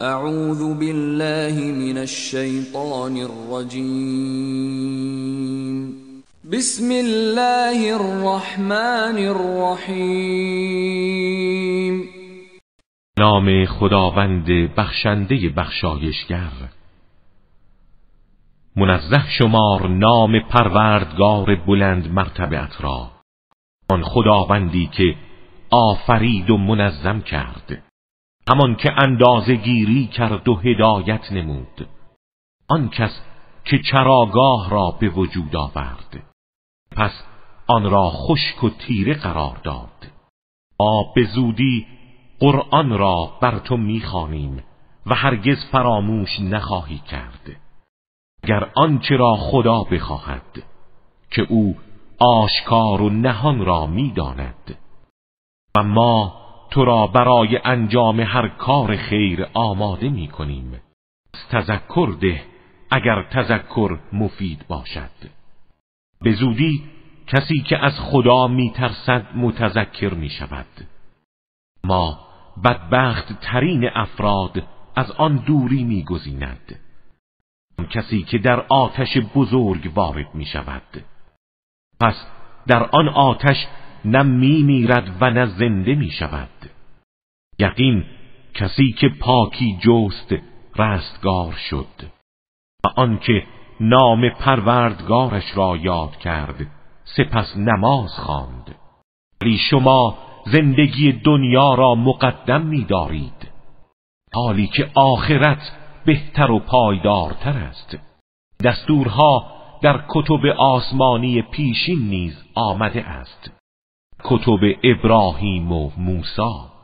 اعوذ بالله من الشیطان الرجیم بسم الله الرحمن الرحیم نام خداوند بخشنده بخشایشگر. منزه شمار نام پروردگار بلند مرتبت را. آن خداوندی که آفرید و منظم کرد. همان که اندازه گیری کرد و هدایت نمود. آن کس که چراگاه را به وجود آورد پس آن را خشک و تیره قرار داد. آب به زودی قرآن را بر تو می‌خوانیم و هرگز فراموش نخواهی کرد. گر آنچه را خدا بخواهد که او آشکار و نهان را می‌داند. و ما تو را برای انجام هر کار خیر آماده می کنیم. تذکر ده اگر تذکر مفید باشد. به زودی کسی که از خدا میترسد متذکر می شود. ما بدبخت ترین افراد از آن دوری میگزیند کسی که در آتش بزرگ وارد می شود. پس در آن آتش نه می میرد و نه زنده می شود. یقین کسی که پاکی جست رستگار شد و آنکه نام پروردگارش را یاد کرد سپس نماز خواند. ولی شما زندگی دنیا را مقدم می دارید حالی که آخرت بهتر و پایدارتر است. دستورها در کتب آسمانی پیشین نیز آمده است. کتب ابراهیم و موسی.